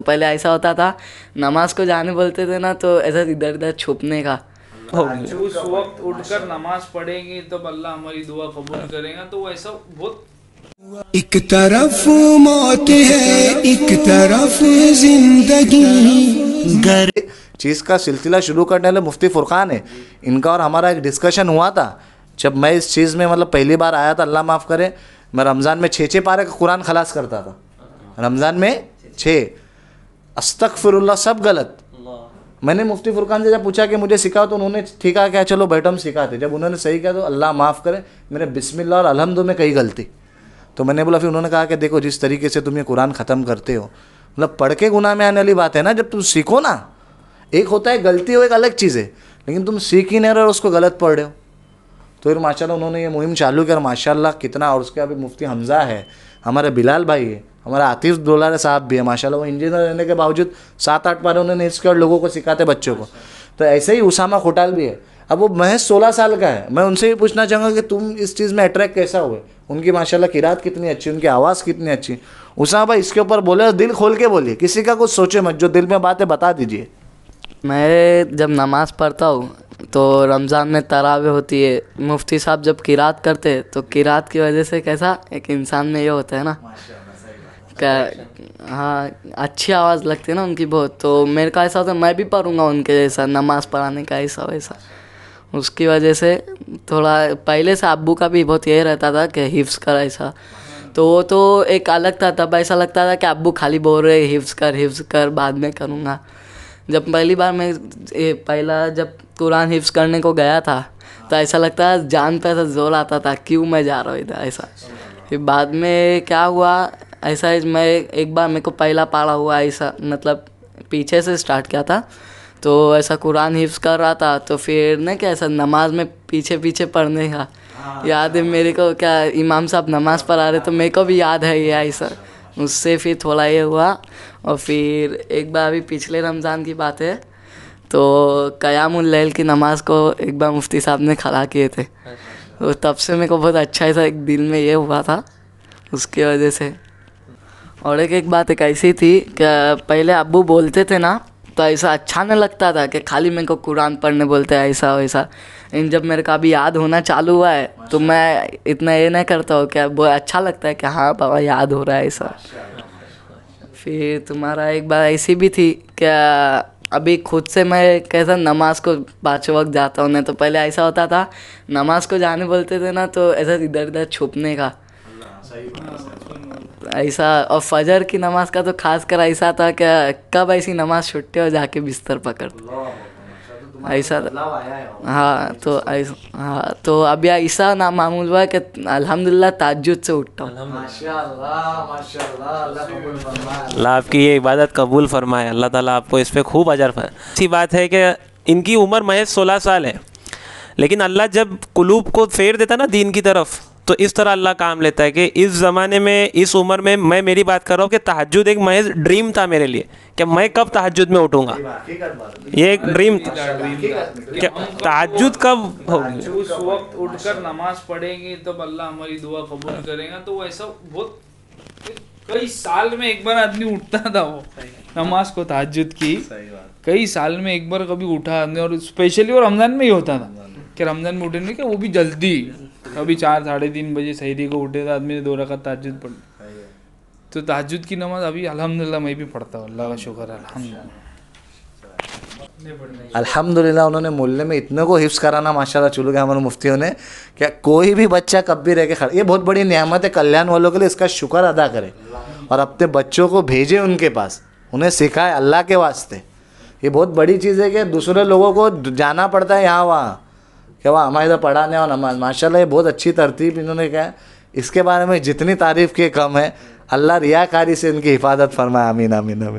पहले ऐसा होता था नमाज़ को जाने बोलते थे ना तो ऐसा इधर उधर छुपने का। उस वक्त उठकर नमाज़ पढ़ेंगे तब अल्लाह हमारी दुआ कबूल करेगा तो ऐसा बहुत एक तरफ़ मौत है एक तरफ़ ज़िंदगी। घर चीज़ का सिलसिला शुरू करने वाले मुफ्ती फुरकान है। इनका और हमारा एक डिस्कशन हुआ था जब मैं इस चीज़ में मतलब पहली बार आया था अल्लाह माफ़ करे मैं रमज़ान में छः छः पारे का कुरान खलास करता था। रमज़ान में छः अस्तगफिरुल्लाह सब गलत। मैंने मुफ्ती फुरकान से जब पूछा कि मुझे सिखाओ तो उन्होंने ठीक है क्या चलो बैठो हम सिखाते। जब उन्होंने सही किया तो अल्लाह माफ़ करे मेरे बिस्मिल्लाह और अलहमद में कई गलती। तो मैंने बोला फिर उन्होंने कहा कि देखो जिस तरीके से तुम ये कुरान ख़त्म करते हो मतलब पढ़ के गुनाह में आने वाली बात है ना जब तुम सीखो ना एक होता है गलती हो एक अलग चीज़ है लेकिन तुम सीख ही नहीं रहे और उसको गलत पढ़ रहे हो। तो फिर माशाल्लाह उन्होंने ये मुहिम चालू किया और माशाल्लाह कितना और उसके अभी मुफ्ती हमज़ा है हमारे बिलाल भाई है हमारा आतिफ डोलार साहब भी है माशाल्लाह वो इंजीनियर रहने के बावजूद सात आठ बार उन्होंने इसके और लोगों को सिखाते बच्चों को। तो ऐसे ही उसामा खोटाल भी है। अब वो महज सोलह साल का है। मैं उनसे भी पूछना चाहूँगा कि तुम इस चीज़ में अट्रैक्ट कैसा हुए? उनकी माशाल्लाह किरात कितनी अच्छी उनकी आवाज़ कितनी अच्छी। उसामा भाई इसके ऊपर बोले और दिल खोल के बोलिए। किसी का कुछ सोचे मत जो दिल में बात है बता दीजिए। मैं जब नमाज़ पढ़ता हूँ तो रमज़ान में तरावे होती है। मुफ्ती साहब जब किरात करते तो किरात की वजह से कैसा एक इंसान में ये होता है ना? क्या हाँ अच्छी आवाज़ लगती है ना उनकी बहुत तो मेरे का ऐसा होता है, मैं भी पढ़ूँगा उनके जैसा, नमाज़ पढ़ाने का ऐसा वैसा। उसकी वजह से थोड़ा, पहले से अबू का भी बहुत यही रहता था कि हिफ्स कर ऐसा। तो वो तो एक अलग था, तब ऐसा लगता था कि अबू खाली बोल रहे हिफ्स कर हिफ्स कर, बाद में करूँगा। जब पहली बार मैं पहला जब कुरान हिफ्स करने को गया था तो ऐसा लगता था जान पे ऐसा ज़ोर आता था, क्यों मैं जा रहा हूँ इधर, ऐसा। फिर बाद में क्या हुआ ऐसा मैं एक बार मेरे को पहला पाड़ा हुआ ऐसा मतलब पीछे से स्टार्ट किया था। तो ऐसा कुरान हिफ्स कर रहा था तो फिर ना क्या ऐसा नमाज़ में पीछे पीछे पढ़ने का। याद है मेरे को क्या इमाम साहब नमाज़ पढ़ा रहे तो मेरे को भी याद है ये ऐसा। उससे फिर थोड़ा ये हुआ और फिर एक बार अभी पिछले रमज़ान की बात है तो क़यामुल लैल की नमाज़ को एक बार मुफ्ती साहब ने खड़ा किए थे। तो तब से मेरे को बहुत अच्छा ऐसा एक दिल में ये हुआ था उसके वजह से। और एक एक बात एक ऐसी थी कि पहले अबू बोलते थे ना तो ऐसा अच्छा नहीं लगता था कि खाली मेरे को कुरान पढ़ने बोलते हैं ऐसा वैसा। लेकिन जब मेरे का अभी याद होना चालू हुआ है तो मैं इतना ये नहीं करता हूँ क्या वो अच्छा लगता है कि हाँ बाबा याद हो रहा है ऐसा। फिर तुम्हारा एक बार ऐसी भी थी क्या अभी खुद से मैं कैसा नमाज़ को पाँच वक्त जाता हूँ नहीं तो पहले ऐसा होता था नमाज़ को जाने बोलते थे ना तो ऐसा इधर उधर छुपने का। ऐसा, और फजर की नमाज़ का तो खास कर ऐसा था कि कब ऐसी नमाज़ छुट्टे और जाके बिस्तर पकड़ते ऐसा हाँ तो ऐसा हाँ तो अभी ऐसा ना मामूल हुआ कि अल्हम्दुलिल्लाह ताज्जुद से उठता हूँ। आपकी ये इबादत कबूल फरमाए। अल्लाह ताला आपको इस पर खूब अजर फर अच्छी बात है कि इनकी उम्र महज सोलह साल है। लेकिन अल्लाह जब कुलूब को फेर देता ना दीन की तरफ़ तो इस तरह अल्लाह काम लेता है कि इस ज़माने में, इस उम्र में मैं मेरी बात कर रहा हूँ कि तहजद एक महज ड्रीम था मेरे लिए, कि मैं कब तहजद में उठूँगा। ये एक ड्रीम था। क्या तहजद कब होगी उस वक्त उठकर नमाज़ पढ़ेंगे, तब अल्लाह हमारी दुआ कबूल करेगा। तो ऐसा बहुत कई साल में एक बार आदमी उठता था वो, नमाज़ को तहजद की। कई साल में एक बार कभी उठा आदमी, और स्पेशली वो रमज़ान में ही होता था, कि रमज़ान में उठे कि वो भी जल्दी कभी चार साढ़े तीन बजे सहरी को उठे था आदमी ने दो रखा तहजद पढ़ तो तहजद की नमाज़ अभी अलहमदिल्ला मैं भी पढ़ता हूँ अल्लाह का शुक्र है अल्हम्दुलिल्लाह। अल्हम्दुलिल्लाह उन्होंने मोहल्ले में इतने को हिफ्स कराना माशाल्लाह चुलू गया हमारे मुफ्तियों ने क्या कोई भी बच्चा कब भी रह के खड़ा ये बहुत बड़ी नियामत है कल्याण वालों के लिए इसका शुक्र अदा करें। और अपने बच्चों को भेजें उनके पास उन्हें सिखाए अल्लाह के वास्ते। ये बहुत बड़ी चीज़ है कि दूसरे लोगों को जाना पड़ता है यहाँ वहाँ। कि वह, हमारे इधर पढ़ाने और नमाज़ माशाल्लाह, ये बहुत अच्छी तरतीब इन्होंने कहा इसके बारे में जितनी तारीफ़ के, कम है। अल्लाह रियाकारी से इनकी हिफाजत फरमाए। आमीन आमीन आमीन।